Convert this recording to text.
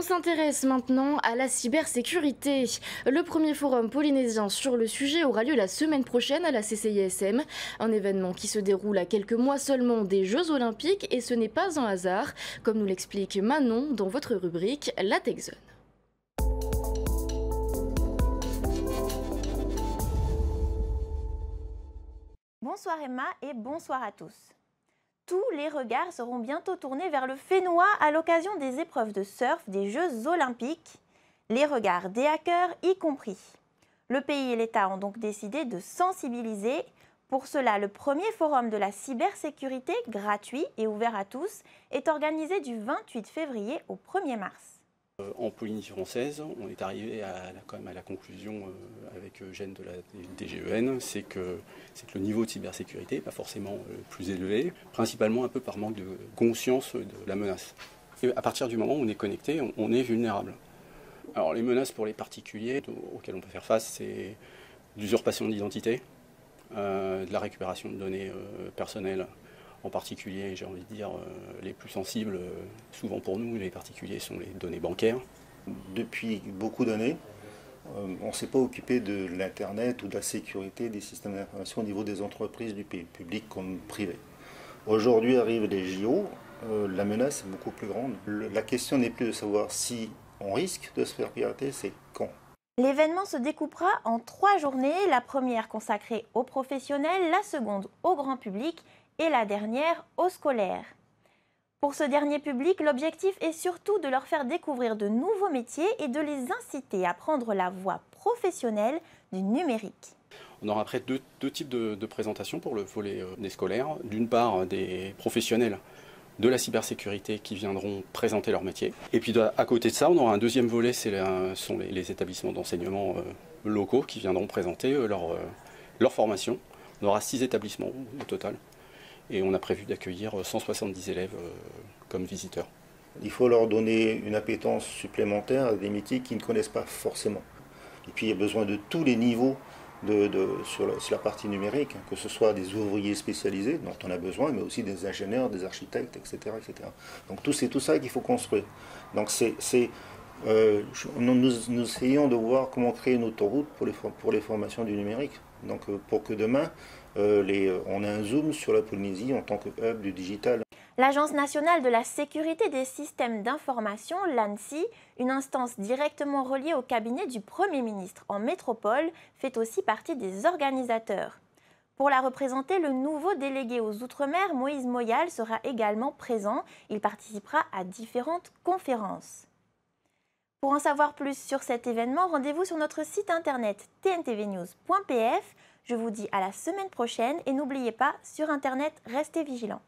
On s'intéresse maintenant à la cybersécurité. Le premier forum polynésien sur le sujet aura lieu la semaine prochaine à la CCISM, un événement qui se déroule à quelques mois seulement des Jeux Olympiques et ce n'est pas un hasard, comme nous l'explique Manon dans votre rubrique La Tech Zone. Bonsoir Emma et bonsoir à tous. Tous les regards seront bientôt tournés vers le Fénois à l'occasion des épreuves de surf des Jeux olympiques, les regards des hackers y compris. Le pays et l'État ont donc décidé de sensibiliser. Pour cela, le premier forum de la cybersécurité, gratuit et ouvert à tous, est organisé du 28 février au 1er mars. Euh, en Polynésie française, on est arrivé à, la conclusion euh, avec Eugène de la DGEN, c'est que, que, le niveau de cybersécurité n'est pas forcément euh, plus élevé, principalement un peu par manque de conscience de la menace. Et à partir du moment où on est connecté, on, est vulnérable. Alors les menaces pour les particuliers auxquelles on peut faire face, c'est l'usurpation d'identité, de la récupération de données personnelles en particulier, j'ai envie de dire, euh, les plus sensibles, euh, souvent pour nous, les particuliers, sont les données bancaires. Depuis beaucoup d'années, euh, on ne s'est pas occupé de l'Internet ou de la sécurité des systèmes d'information au niveau des entreprises du pays, public comme privé. Aujourd'hui arrivent les JO, la menace est beaucoup plus grande. la question n'est plus de savoir si on risque de se faire pirater, c'est quand. L'événement se découpera en trois journées, la première consacrée aux professionnels, la seconde au grand public et la dernière aux scolaires. Pour ce dernier public, l'objectif est surtout de leur faire découvrir de nouveaux métiers et de les inciter à prendre la voie professionnelle du numérique. On aura après deux, types de, présentations pour le volet euh, des scolaires. D'une part, des professionnels de la cybersécurité qui viendront présenter leur métier. Et puis à côté de ça, on aura un deuxième volet, ce sont les, établissements d'enseignement euh, locaux qui viendront présenter euh, leur, leur formation. On aura six établissements au total et on a prévu d'accueillir 170 euh, élèves euh, comme visiteurs. Il faut leur donner une appétence supplémentaire à des métiers qu'ils ne connaissent pas forcément. Et puis il y a besoin de tous les niveaux de, sur, la, partie numérique, hein, que ce soit des ouvriers spécialisés dont on a besoin, mais aussi des ingénieurs, des architectes, etc. etc. Donc tout c'est tout ça qu'il faut construire. Donc c'est, euh, nous, essayons de voir comment créer une autoroute pour les, formations du numérique. Donc pour que demain, euh, euh, on a un zoom sur la Polynésie en tant que hub du digital. L'Agence nationale de la sécurité des systèmes d'information, l'ANSI, une instance directement reliée au cabinet du Premier ministre en métropole, fait aussi partie des organisateurs. Pour la représenter, le nouveau délégué aux Outre-mer, Moïse Moyal, sera également présent. Il participera à différentes conférences. Pour en savoir plus sur cet événement, rendez-vous sur notre site internet tntvnews.pf je vous dis à la semaine prochaine et n'oubliez pas, sur Internet, restez vigilants.